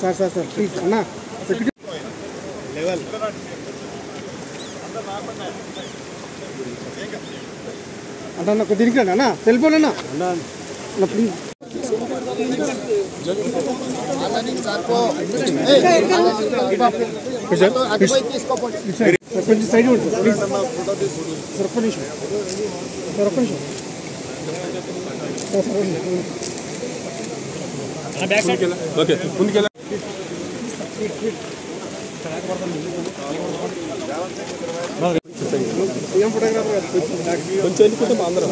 Sir sir sir please అన్నా security level అంటే అన్న కొద్ది దీనికి రండి అన్న సెల్ ఫోన్ అన్న అన్న ప్లీజ్ సార్ కొంచెం సైడ్ ఉంటుంది ప్లీజ్ సార్ ఒక్క నిమిషం సార్ ఒక్క నిమిషం సార్ సార్ ఒక్క నిమిషం. ఓకే ముందుకెళ్ళా కొంచెం ఎందుకుంటాం అందరం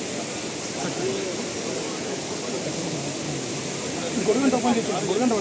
గొడుగంట ఓపెన్ చేసి గొడుగంట